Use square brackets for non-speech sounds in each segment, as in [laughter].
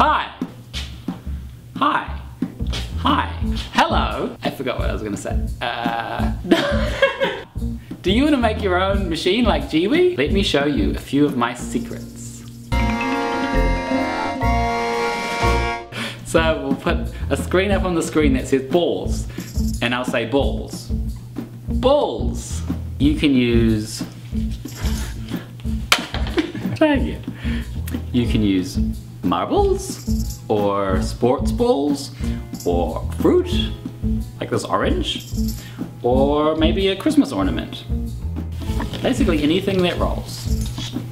Hi. Hi. Hi. Hello. I forgot what I was gonna say. Uh, [laughs] do you want to make your own machine like Jiwi? Let me show you a few of my secrets. So we'll put a screen up on the screen that says balls, and I'll say balls. Balls! You can use... [laughs] Try again. You can use marbles, or sports balls, or fruit, like this orange, or maybe a Christmas ornament. Basically anything that rolls.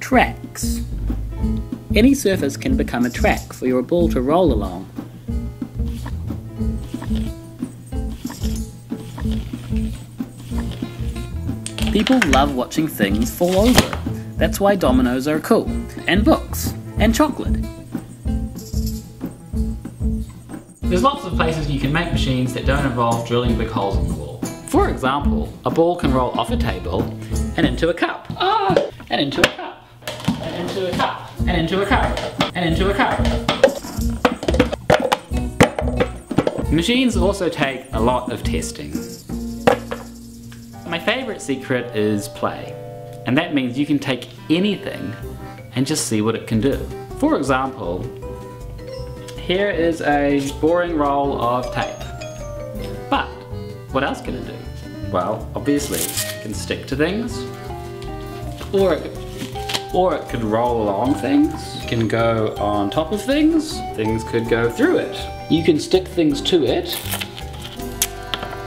Tracks. Any surface can become a track for your ball to roll along. People love watching things fall over. That's why dominoes are cool. And books. And chocolate. There's lots of places you can make machines that don't involve drilling big holes in the wall. For example, a ball can roll off a table and into a cup. Ah! And into a cup. And into a cup. And into a cup. And into a cup. Machines also take a lot of testing. My favorite secret is play. And that means you can take anything and just see what it can do. For example, here is a boring roll of tape. But what else can it do? Well, obviously, it can stick to things, or it, or it could roll along things. It can go on top of things. Things could go through it. You can stick things to it,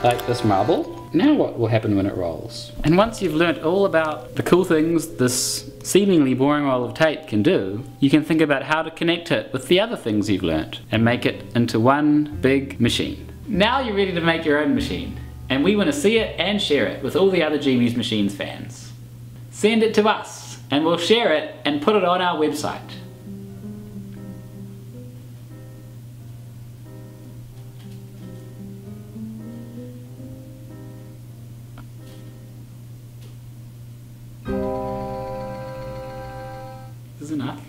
like this marble. Now what will happen when it rolls? And once you've learnt all about the cool things this seemingly boring roll of tape can do, you can think about how to connect it with the other things you've learnt and make it into one big machine. Now you're ready to make your own machine, and we want to see it and share it with all the other Jiwi's Machines fans. Send it to us, and we'll share it and put it on our website. Is enough.